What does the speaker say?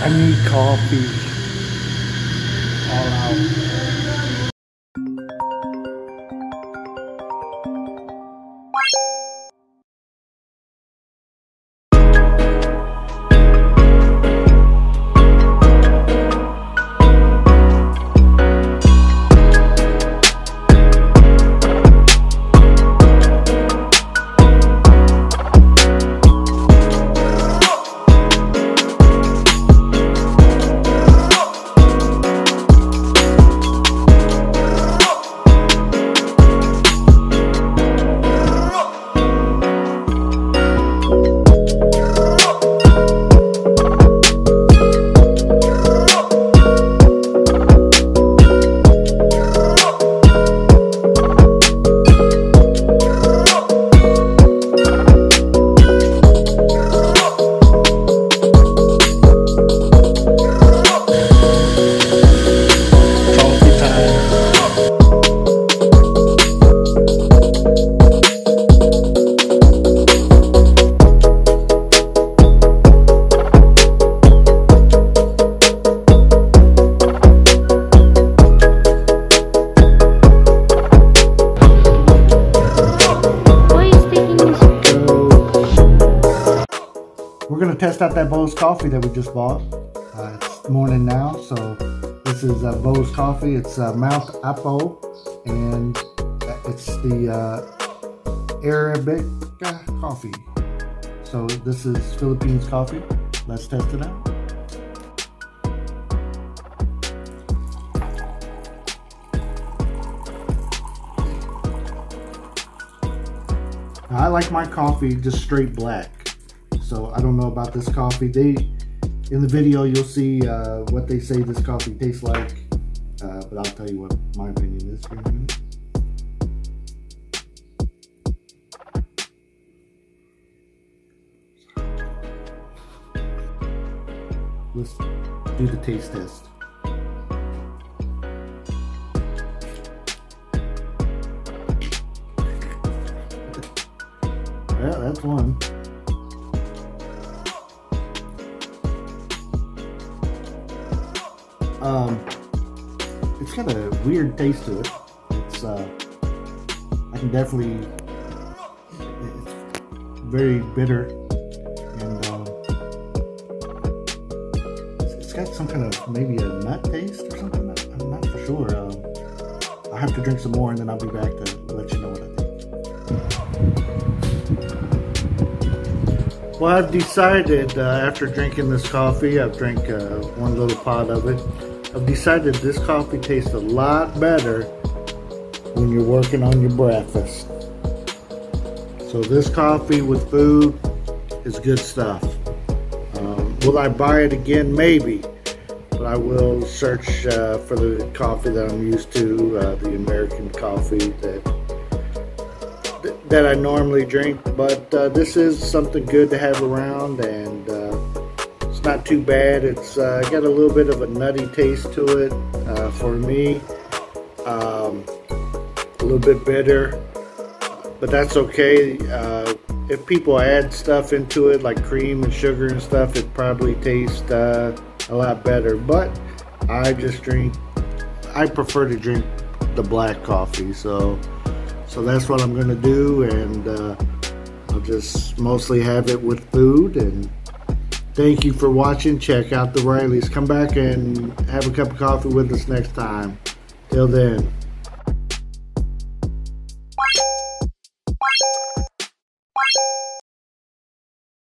I need coffee. All out. We're gonna test out that Bo's coffee that we just bought. Uh, it's morning now, so this is uh, Bo's coffee. It's uh, Mount Apo, and it's the uh, Arabic uh, coffee. So this is Philippines coffee. Let's test it out. I like my coffee just straight black. So I don't know about this coffee. They in the video you'll see uh, what they say this coffee tastes like. Uh, but I'll tell you what my opinion is in a minute. Let's do the taste test. Yeah, that's one. Um, it's got a weird taste to it. It's uh, I can definitely. It's very bitter, and um, it's, got some kind of maybe a nut taste or something. I'm not for sure. Um, I have to drink some more, and then I'll be back to let you know what I think. Well, I've decided uh, after drinking this coffee, I've drank uh, one little pot of it. I've decided this coffee tastes a lot better when you're working on your breakfast. So this coffee with food is good stuff. Um, will I buy it again? Maybe. But I will search uh, for the coffee that I'm used to, uh, the American coffee that that I normally drink, but uh, this is something good to have around, and uh, not too bad. It's uh, got a little bit of a nutty taste to it uh, for me, um, a little bit bitter, but that's okay. Uh, if people add stuff into it, like cream and sugar and stuff, it probably tastes uh, a lot better. But I just drink. I prefer to drink the black coffee, so. So that's what I'm going to do, and uh, I'll just mostly have it with food. And thank you for watching. Check out the Rileys. Come back and have a cup of coffee with us next time. Till then.